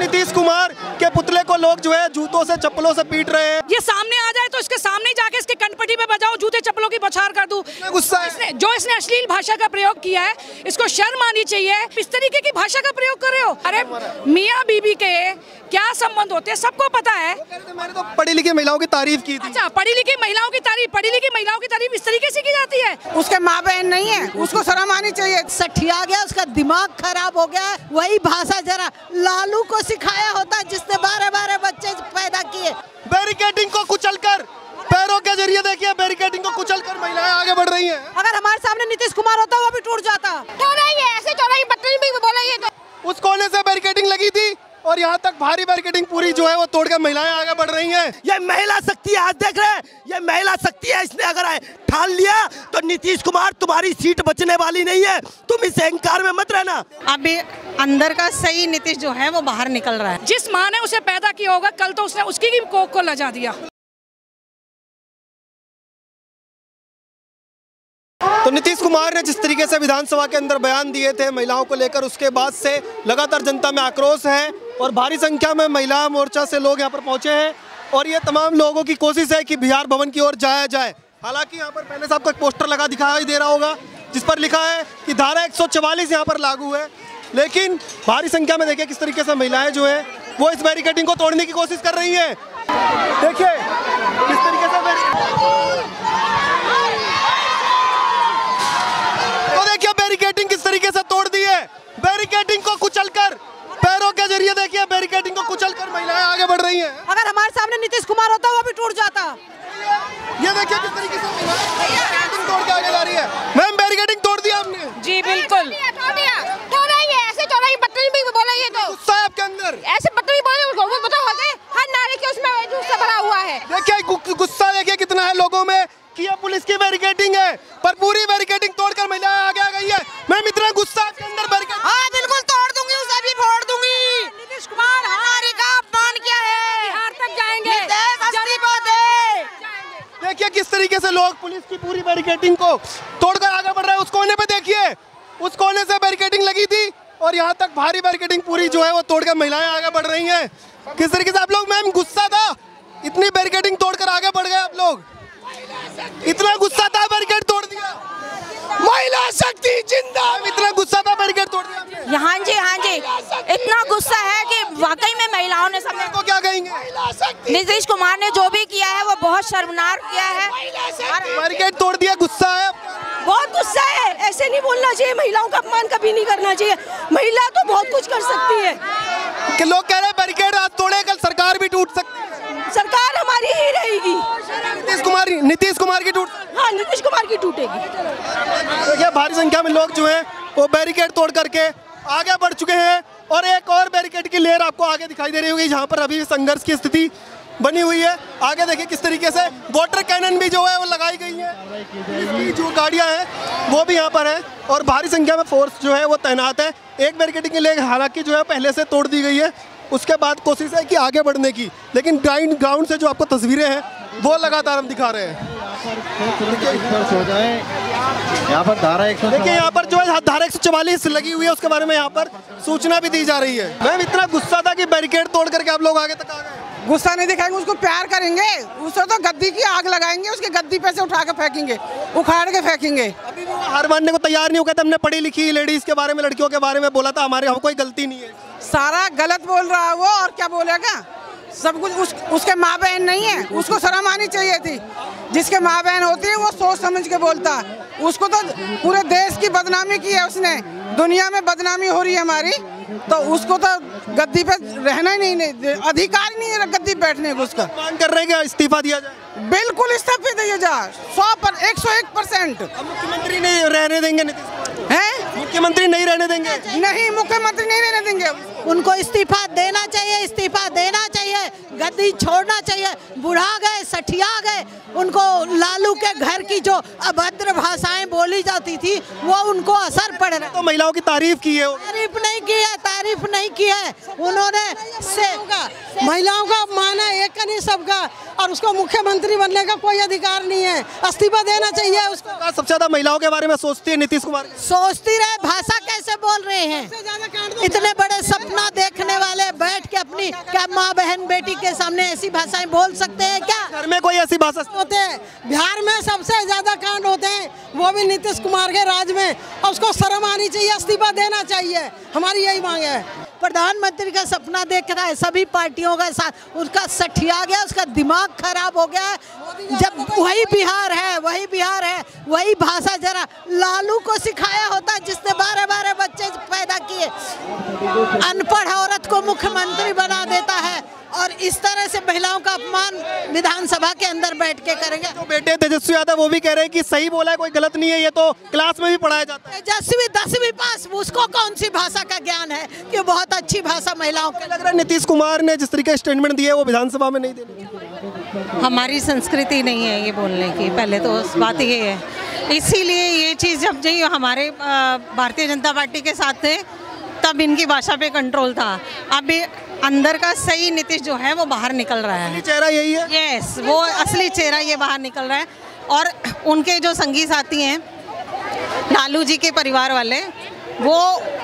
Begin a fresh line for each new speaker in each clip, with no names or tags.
नीतीश कुमार के पुतले को लोग जो है जूतों से चप्पलों से पीट रहे हैं।
ये सामने आ जाए तो इसके सामने जाके इसके कनपटी पे बजाओ जूते चप्पलों की बछार कर दूँ।
गुस्सा
इसने जो इसने अश्लील भाषा का प्रयोग किया है इसको शर्म आनी चाहिए। इस तरीके की भाषा का प्रयोग कर रहे हो? अरे मियाँ बीबी के क्या संबंध होते हैं? सबको पता है।
मैंने तो पढ़ी लिखी महिलाओं की तारीफ़ की थी।
अच्छा पढ़ी लिखी महिलाओं की तारीफ़ पढ़ी लिखी महिलाओं की तारीफ़ इस तरीके से की जाती है?
उसके माँ बहन नहीं है उसको शर्म आनी चाहिए।
सठिया गया उसका दिमाग खराब हो गया वही भाषा जरा लालू को सिखाया होता जिसने बारह बारह बच्चे पैदा किए।
बैरिकेडिंग को कुचलकर पैरों के ज़रिए देखिए बैरिकेडिंग को कुचल कर महिलाएँ आगे बढ़ रही हैं।
अगर हमारे सामने नीतीश कुमार होता वो भी टूट जाता।
तो नहीं है ऐसे तो नहीं बदतमीजी भी बोला ये तो।
उस कोने से बैरिकेडिंग लगी थी और यहाँ तक भारी बैरिकेडिंग पूरी जो है वो तोड़कर महिलाएँ आगे बढ़ रही हैं।
ये महिला शक्ति है आज देख रहे हैं। ये महिला शक्ति है इसने अगर ठान लिया तो नीतीश कुमार तुम्हारी सीट बचने वाली नहीं है। तुम इस अहंकार में मत रहना।
अभी अंदर का सही नीतीश जो है वो बाहर निकल रहा है।
जिस माँ ने उसे पैदा किया होगा कल तो उसने उसकी भी कोख को लजा दिया।
तो नीतीश कुमार ने जिस तरीके से विधानसभा के अंदर बयान दिए थे महिलाओं को लेकर उसके बाद से लगातार जनता में आक्रोश है। और भारी संख्या में महिला मोर्चा से लोग यहाँ पर पहुँचे हैं और ये तमाम लोगों की कोशिश है कि बिहार भवन की ओर जाया जाए। हालाँकि यहाँ पर पहले से आपको पोस्टर लगा दिखाई दे रहा होगा, जिस पर लिखा है कि धारा एक सौ यहाँ पर लागू है। लेकिन भारी संख्या में देखिए किस तरीके से महिलाएँ जो है, वो इस बैरिकेडिंग को तोड़ने की कोशिश कर रही हैं। देखिए, किस तरीके से तो देखिए बैरिकेडिंग किस तरीके से तोड़ दी है। बैरिकेडिंग को कुचलकर पैरों के ज़रिए देखिए बैरिकेडिंग को कुचल कर महिलाएँ आगे बढ़ रही हैं।
अगर हमारे सामने नीतीश कुमार होता वो भी टूट जाता।
ये देखिए किस तरीके से बैरिकेडिंग तोड़ के आगे जा रही है। मैम बैरिकेडिंग तोड़ दिया हमने।
जी बिल्कुल।
तो दिया तो नहीं है ऐसे तो नहीं बदतमीजी भी बोला ये तो।
गुस्सा है आपके अंदर।
ऐसे बदतमीजी बोले उसको वो बताओ हर हर नारे के उसमें जूस से भरा हुआ है।
देखिए गुस्सा देखिए कितना है लोगों में कि ये पुलिस की बैरिकेडिंग है पर पूरी बैरिकेडिंग तोड़कर महिलाएँ आगे आ गई है मैम इतना गुस्सा आपके अंदर बैरिकेड
हाँ बिल्कुल तोड़ दूँगी उसे भी फोड़ दूँगी
नीतीश कुमार
नारी का अपमान किया है
बिहार तक जाएँगे
नीतीश इस्तीफा दे
देखिए किस तरीके से लोग पुलिस की पूरी बैरिकेटिंग को तोड़कर आगे बढ़ रहे हैं। उस कोने पे देखिए, उस कोने से बैरिकेडिंग लगी थी और यहाँ तक भारी बैरिकेडिंग पूरी जो है वो तोड़कर महिलाएँ आगे बढ़ रही हैं। किस तरीके से आप लोग, मैम, गुस्सा था? इतनी बैरिकेडिंग तोड़कर आगे बढ़ गए आप लोग। इतना गुस्सा था बैरिकेड तोड़ दिया। महिला शक्ति ज़िंदा इतना गुस्सा था बैरिकेड तोड़ दिया
हाँ जी हाँ जी। इतना गुस्सा है कि वाकई में महिलाओं ने
सबको क्या कहेंगे?
नीतीश कुमार ने जो भी किया है वो बहुत शर्मनाक किया है।
बैरिकेड तोड़ दिया गुस्सा है
बहुत गुस्सा है। ऐसे नहीं बोलना चाहिए महिलाओं का अपमान कभी नहीं करना चाहिए। महिला तो बहुत कुछ कर सकती है।
लोग कह रहे बैरिकेड आज तोड़े कल सरकार भी टूट सकती है
सरकार हमारी ही रहेगी।
नीतीश कुमार नीतीश कुमार की टूट
हाँ नीतीश कुमार की टूटेगी।
देखिए भारी संख्या में लोग जो हैं वो बैरिकेड तोड़ करके आगे बढ़ चुके हैं और एक और बैरिकेड की लेयर आपको आगे दिखाई दे रही होगी जहाँ पर अभी संघर्ष की स्थिति बनी हुई है। आगे देखिए किस तरीके से वाटर कैनन भी जो है वो लगाई गई है। जो गाड़ियाँ हैं वो भी यहाँ पर है और भारी संख्या में फोर्स जो है वो तैनात है। एक बैरिकेडिंग की लेयर हालाँकि जो है पहले से तोड़ दी गई है। उसके बाद कोशिश है कि आगे बढ़ने की लेकिन ग्राउंड ग्राउंड से जो आपको तस्वीरें हैं वो लगातार हम दिखा रहे हैं।
यहाँ पर धारा एक
देखिए यहाँ पर जो है धारा एक सौ चौवालीस लगी हुई है उसके बारे में यहाँ पर सूचना भी दी जा रही है। मैम इतना गुस्सा था कि बैरिकेड तोड़ करके आप लोग आगे तक आ गए।
गुस्सा नहीं दिखाएँगे उसको प्यार करेंगे। उससे तो गद्दी की आग लगाएँगे उसके गद्दी पे से उठा के फेंकेंगे उखाड़ के फेंकेंगे।
अभी वो हार मानने को तैयार नहीं हो गया थे हमने पढ़ी लिखी लेडीज़ के बारे में लड़कियों के बारे में बोला था हमारे हम कोई गलती नहीं है।
सारा गलत बोल रहा है वो और क्या बोलेगा? सब कुछ उस, उसके माँ बहन नहीं है। उसको शर्म आनी चाहिए थी। जिसके माँ बहन होती है वो सोच समझ के बोलता है। उसको तो पूरे देश की बदनामी की है उसने। दुनिया में बदनामी हो रही है हमारी। तो उसको तो गद्दी पे रहना ही नहीं, नहीं अधिकार नहीं है गद्दी बैठने को उसका।
मांग कर रहे हैं इस्तीफा दिया जाए?
बिल्कुल इस्तीफे दिए जा सौ पर एक सौ एक परसेंट।
मुख्यमंत्री नहीं रहने देंगे नीतीश कुमार।
है।
मुख्यमंत्री नहीं रहने देंगे?
नहीं मुख्यमंत्री नहीं रहने देंगे।
उनको इस्तीफा देना चाहिए इस्तीफा देना चाहिए गद्दी छोड़ना चाहिए बुढ़ा गए सठिया गए उनको लालू के घर की जो अभद्र भाषाएँ बोली जाती थी वो उनको असर पड़ रहा है।
तो महिलाओं की तारीफ़ की है।
तारीफ़ नहीं की है तारीफ़ नहीं की है। उन्होंने से महिलाओं का माना एक का नहीं सबका। और उसको मुख्यमंत्री बनने का कोई अधिकार नहीं है। इस्तीफा देना चाहिए उसको।
सबसे ज़्यादा महिलाओं के बारे में सोचती है नीतीश कुमार
सोचती रहे भाषा कैसे बोल रहे हैं? इतने बड़े सपना देखने वाले बैठ के अपनी क्या माँ बहन बेटी के सामने ऐसी भाषाएँ बोल सकते हैं क्या?
घर में कोई ऐसी भाषा
होते हैं। बिहार में सबसे ज़्यादा कांड होते हैं। वो भी नीतीश कुमार के राज में। और उसको शर्म आनी चाहिए इस्तीफा देना चाहिए। हमारी यही मांग है। प्रधानमंत्री का सपना देख रहा है सभी पार्टियों का साथ उसका सठिया गया उसका दिमाग खराब हो गया। जब वही बिहार है वही बिहार है वही भाषा जरा लालू को सिखाया होता जिसने बारह बारह बच्चे पैदा किए। अनपढ़ औरत को मुख्यमंत्री बना देता है और इस तरह से महिलाओं का अपमान विधानसभा के अंदर बैठ के करेंगे।
जो बेटे तेजस्वी यादव वो भी कह रहे हैं कि सही बोला है कोई गलत नहीं है ये तो क्लास में भी पढ़ाया जाता है।
तेजस्वी दसवीं पास उसको कौन सी भाषा का ज्ञान है कि बहुत अच्छी भाषा महिलाओं के
लग रहा है नीतीश कुमार ने जिस तरीके स्टेटमेंट दिए वो विधानसभा में नहीं देने
हमारी संस्कृति नहीं है ये बोलने की पहले तो बात ये है। इसीलिए ये चीज़ जब जो हमारे भारतीय जनता पार्टी के साथ थे तब इनकी भाषा पे कंट्रोल था। अब अंदर का सही नीतीश जो है वो बाहर निकल रहा है।
चेहरा यही है?
यस वो असली चेहरा ये बाहर निकल रहा है। और उनके जो संगी साथी हैं लालू जी के परिवार वाले वो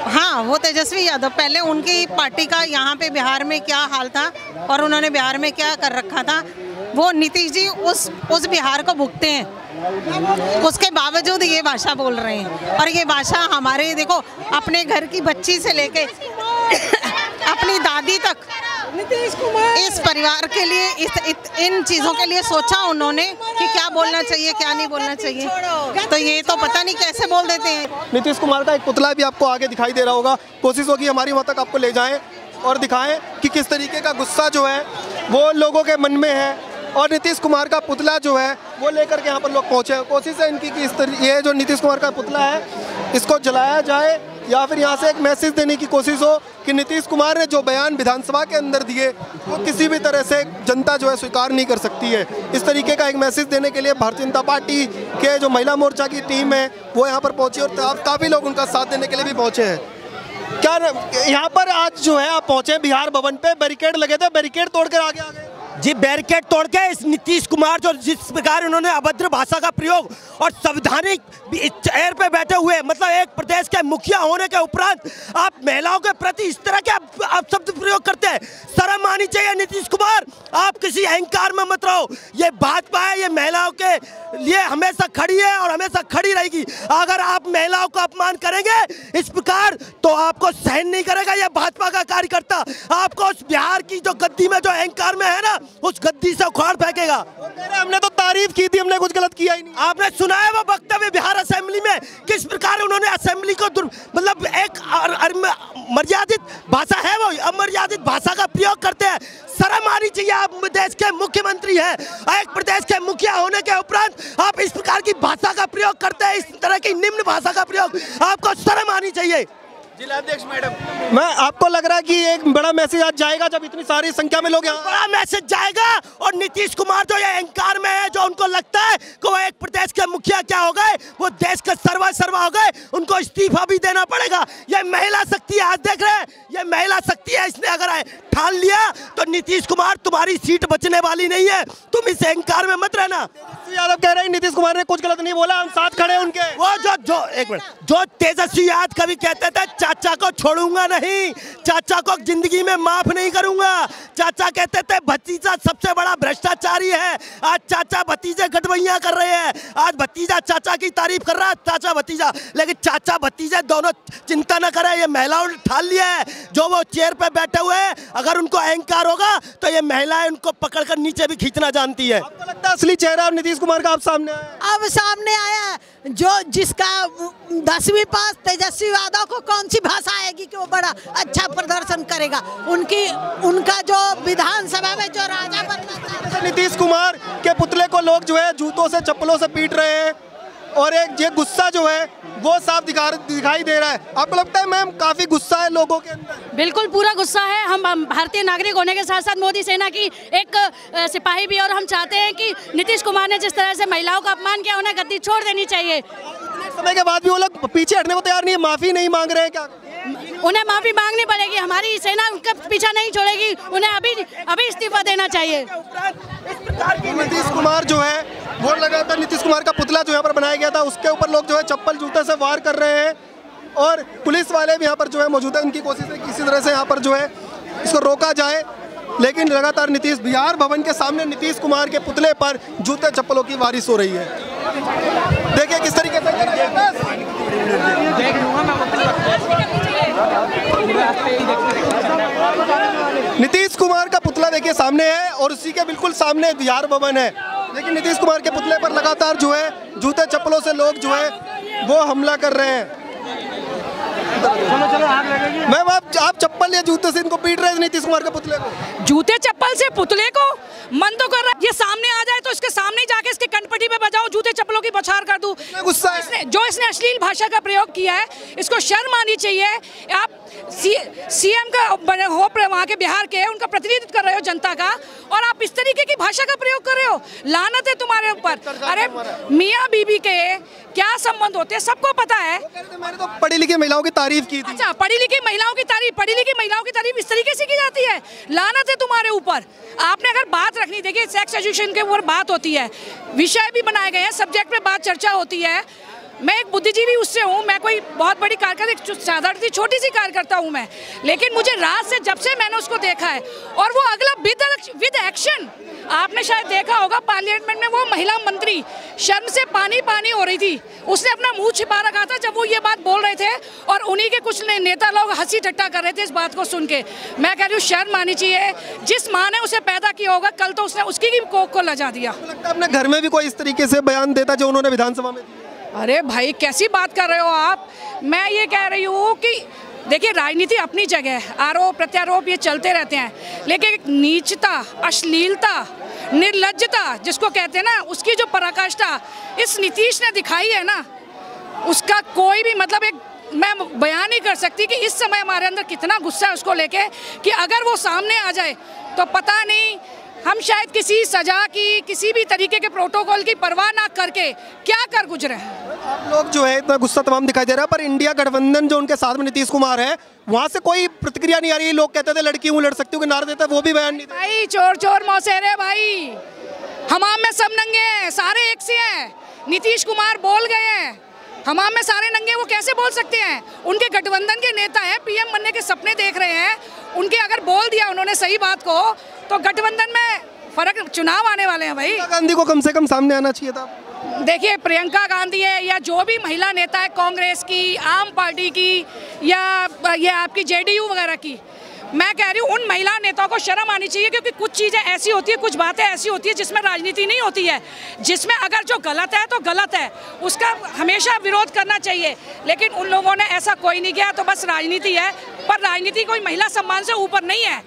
हाँ वो तेजस्वी यादव पहले उनकी पार्टी का यहाँ पे बिहार में क्या हाल था और उन्होंने बिहार में क्या कर रखा था वो नीतीश जी उस उस बिहार को भुगते हैं। उसके बावजूद ये भाषा बोल रहे हैं। और ये भाषा हमारे देखो अपने घर की बच्ची से लेके अपनी दादी तक
नीतीश कुमार
इस परिवार के लिए इस इत, इन चीज़ों के लिए सोचा उन्होंने कि क्या बोलना चाहिए क्या नहीं बोलना चाहिए। तो ये तो पता नहीं कैसे बोल देते हैं।
नीतीश कुमार का एक पुतला भी आपको आगे दिखाई दे रहा होगा। कोशिश होगी हमारी वहाँ तक आपको ले जाएँ और दिखाएँ कि किस तरीके का गुस्सा जो है वो लोगों के मन में है। और नीतीश कुमार का पुतला जो है, वो लेकर के यहाँ पर लोग पहुँचे कोशिश है इनकी कि इस तरह ये जो नीतीश कुमार का पुतला है, इसको जलाया जाए या फिर यहाँ से एक मैसेज देने की कोशिश हो कि नीतीश कुमार ने जो बयान विधानसभा के अंदर दिए, वो किसी भी तरह से जनता जो है स्वीकार नहीं कर सकती है। इस तरीके का एक मैसेज देने के लिए भारतीय जनता पार्टी के जो महिला मोर्चा की टीम है, वो यहाँ पर पहुँची और काफ़ी लोग उनका साथ देने के लिए भी पहुँचे हैं। क्या यहाँ पर आज जो है, आप पहुँचे बिहार भवन पे बैरिकेड लगे थे बैरिकेड तोड़कर आगे आ गए।
जी बैरिकेड तोड़ के इस नीतीश कुमार जो जिस प्रकार उन्होंने अभद्र भाषा का प्रयोग और संवैधानिक चेयर पे बैठे हुए मतलब एक प्रदेश के मुखिया होने के उपरांत आप महिलाओं के प्रति इस तरह के आप, शब्द प्रयोग करते हैं। शर्म आनी चाहिए नीतीश कुमार। आप किसी अहंकार में मत रहो। ये भाजपा है ये महिलाओं के लिए हमेशा खड़ी है और हमेशा खड़ी रहेगी। अगर आप महिलाओं का अपमान करेंगे इस प्रकार तो आपको सहन नहीं करेगा ये भाजपा का कार्यकर्ता। आपको उस बिहार की जो गद्दी में जो अहंकार में है ना उस गद्दी से उखाड़ फेंकेगा।
हमने तो तारीफ़ की थी हमने कुछ गलत किया ही नहीं।
आपने सुना है वो वक्तव्य बिहार असेंबली में? किस प्रकार उन्होंने असेंबली को मतलब एक मर्यादित भाषा है वो? अमर्यादित भाषा का प्रयोग करते हैं। शर्म आनी चाहिए आप देश के मुख्यमंत्री हैं। एक प्रदेश के मुखिया होने के उपरांत आप इस प्रकार की भाषा का प्रयोग करते हैं इस तरह की निम्न भाषा का प्रयोग। आपको शर्म आनी चाहिए।
जिलाध्यक्ष मैडम। मैं आपको लग रहा है कि एक बड़ा मैसेज आज जाएगा जब इतनी सारी संख्या में लोग यहाँ
बड़ा मैसेज जाएगा और नीतीश कुमार जो ये अहंकार में है जो उनको लगता है कि वो एक प्रदेश के मुखिया क्या हो गए वो देश के सर्वा सर्वा हो गए उनको इस्तीफा भी देना पड़ेगा। ये महिला शक्ति है आज देख रहे हैं ये महिला शक्ति है इसने अगर आए- ठान लिया तो नीतीश कुमार तुम्हारी सीट बचने वाली नहीं है। तुम इस अहंकार में मत रहना।
यादव कह रहे हैं नीतीश कुमार ने कुछ गलत नहीं बोला हम साथ खड़े उनके।
वो जो जो एक मिनट। जो तेजस्वी यादव कभी कहते थे चाचा को छोड़ूँगा नहीं। चाचा को ज़िंदगी में माफ़ नहीं करूँगा। चाचा कहते थे भतीजा सबसे बड़ा भ्रष्टाचारी है। आज चाचा भतीजे गठबैया कर रहे हैं। आज भतीजा चाचा की तारीफ़ कर रहा है चाचा भतीजा। लेकिन चाचा भतीजे दोनों चिंता न करें ये महिलाओं ने ठान लिया है। जो वो चेयर पे बैठे हुए हैं अगर उनको अहंकार होगा तो ये महिलाएँ उनको पकड़कर नीचे भी खींचना जानती है।
आपको लगता है असली चेहरा नीतीश कुमार का आप सामने आया
अब सामने आया जो जिसका दसवीं पास तेजस्वी यादव को कौन सी भाषा आएगी कि वो बड़ा अच्छा प्रदर्शन करेगा। उनकी उनका जो विधानसभा में जो राजा बनना
नीतीश कुमार के पुतले को लोग जो है जूतों से चप्पलों से पीट रहे हैं और एक ये गुस्सा जो है वो साफ़ दिखा दिखाई दे रहा है। आपको लगता है मैम काफ़ी गुस्सा है लोगों के अंदर?
बिल्कुल पूरा गुस्सा है। हम हम भारतीय नागरिक होने के साथ साथ मोदी सेना की एक सिपाही भी और हम चाहते हैं कि नीतीश कुमार ने जिस तरह से महिलाओं का अपमान किया उन्हें गद्दी छोड़ देनी चाहिए।
समय के बाद भी वो लोग पीछे हटने को तैयार नहीं है माफ़ी नहीं मांग रहे हैं क्या?
उन्हें माफ़ी मांगनी पड़ेगी हमारी सेना उनका पीछा नहीं छोड़ेगी उन्हें अभी अभी इस्तीफा देना चाहिए।
नीतीश कुमार जो है वो लगातार नीतीश कुमार का पुतला जो यहाँ पर बनाया गया था उसके ऊपर लोग जो है चप्पल जूते से वार कर रहे हैं और पुलिस वाले भी यहाँ पर जो है मौजूद है। उनकी कोशिश है कि किसी तरह से यहाँ पर जो है इसको रोका जाए लेकिन लगातार नीतीश बिहार भवन के सामने नीतीश कुमार के पुतले पर जूते चप्पलों की बारिश हो रही है। देखिए किस तरीके से नीतीश कुमार का पुतला देखिए सामने है और उसी के बिल्कुल सामने बिहार भवन है। लेकिन नीतीश कुमार के पुतले पर लगातार जो है, जूते चप्पलों से लोग जो है, वो हमला कर रहे हैं। मैम, आप आप चप्पल या जूते से इनको पीट रहे हैं नीतीश कुमार के पुतले को?
जूते चप्पल से पुतले को? मन तो कर रहा है, ये सामने आ जाए तो इसके सामने जाके इसके कनपटी पे बजाओ, जूते चप्पलों बौछार कर दूँ।
गुस्सा है।
इसने जो इसने अश्लील भाषा का प्रयोग किया है इसको शर्म आनी चाहिए। आप सी, सीएम का हो वहाँ के बिहार के उनका प्रतिनिधित्व कर रहे हो जनता का और आप इस तरीके की भाषा का प्रयोग कर रहे हो। लानत है तुम्हारे ऊपर। अरे मियाँ बीबी के क्या संबंध होते हैं? सबको पता है।
मैंने तो पढ़ी लिखी महिलाओं की तारीफ़ की थी।
अच्छा पढ़ी लिखी महिलाओं की तारीफ़ पढ़ी लिखी महिलाओं की तारीफ़ इस तरीके से की जाती है? लानत है तुम्हारे ऊपर। आपने अगर बात रखनी देखिए सेक्स एजुकेशन के ऊपर बात होती है। विषय भी बनाए गए हैं सब्जेक्ट पे बात चर्चा होती है। मैं एक बुद्धिजीवी उससे हूँ, मैं कोई बहुत बड़ी कार्यकर्ता एक साधारण सी, छोटी सी कार्यकर्ता हूँ मैं। लेकिन मुझे रात से, जब से मैंने उसको देखा है, और वो अगला विद विद एक्शन आपने शायद देखा होगा पार्लियामेंट में वो महिला मंत्री शर्म से पानी पानी हो रही थी। उसने अपना मुँह छिपा रखा था जब वो ये बात बोल रहे थे और उन्हीं के कुछ ने- नेता लोग हँसी ठट्टा कर रहे थे इस बात को सुन के। मैं कह रही हूँ शर्म आनी चाहिए। जिस माँ ने उसे पैदा किया होगा कल तो उसने उसकी की कोख को लजा दिया।
लगता है अपने घर में भी कोई इस तरीके से बयान देता जो उन्होंने विधानसभा में
अरे भाई कैसी बात कर रहे हो आप? मैं ये कह रही हूँ कि देखिए, राजनीति अपनी जगह है। आरोप प्रत्यारोप ये चलते रहते हैं। लेकिन नीचता, अश्लीलता निर्लज्जता जिसको कहते हैं ना, उसकी जो पराकाष्ठा इस नीतीश ने दिखाई है ना, उसका कोई भी मतलब एक मैं बयान नहीं कर सकती कि इस समय हमारे अंदर कितना गुस्सा है उसको लेके कि अगर वो सामने आ जाए तो पता नहीं हम शायद किसी सजा की, किसी भी तरीके के प्रोटोकॉल की परवाह ना करके क्या कर गुजरे हैं।
आप लोग जो है इतना गुस्सा तमाम दिखाई दे रहा है पर इंडिया गठबंधन जो उनके साथ में नीतीश कुमार है वहाँ से कोई प्रतिक्रिया नहीं आ रही। लोग कहते थे लड़की हूँ लड़ सकती हूँ कि नारा देता वो भी बयान नहीं
भाई चोर चोर मौसेरे भाई। हमाम में सब नंगे हैं सारे एक से हैं। नीतीश कुमार बोल गए हैं। हमाम में सारे नंगे वो कैसे बोल सकते हैं? उनके गठबंधन के नेता हैं पीएम बनने के सपने देख रहे हैं। उनके अगर बोल दिया उन्होंने सही बात को तो गठबंधन में फ़र्क चुनाव आने वाले हैं भाई।
गांधी को कम से कम सामने आना चाहिए था।
देखिए, प्रियंका गांधी है या जो भी महिला नेता है कांग्रेस की, आम पार्टी की, या, ये आपकी जेडीयू वगैरह की, मैं कह रही हूँ, उन महिला नेताओं को शर्म आनी चाहिए क्योंकि कुछ चीज़ें ऐसी होती है, कुछ बातें ऐसी होती है जिसमें राजनीति नहीं होती है। जिसमें अगर जो गलत है तो गलत है। उसका हमेशा विरोध करना चाहिए। लेकिन उन लोगों ने ऐसा कोई नहीं किया तो बस राजनीति है। पर राजनीति कोई महिला सम्मान से ऊपर नहीं है।